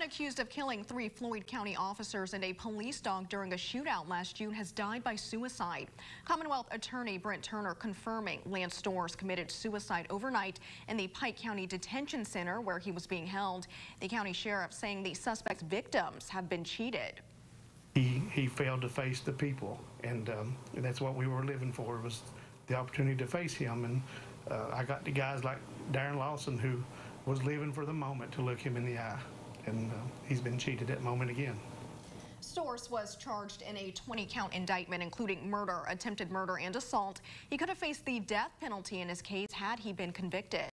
man accused of killing three Floyd County officers and a police dog during a shootout last June has died by suicide. Commonwealth Attorney Brent Turner confirming Lance Storz committed suicide overnight in the Pike County Detention Center where he was being held. The county sheriff saying the suspect's victims have been cheated. He, he failed to face the people, and, um, that's what we were living for, was the opportunity to face him. And uh, I got the guys like Darren Lawson, who was living for the moment to look him in the eye, and uh, he's been cheated that moment again. Storz was charged in a 20-count indictment, including murder, attempted murder, and assault. He could have faced the death penalty in his case had he been convicted.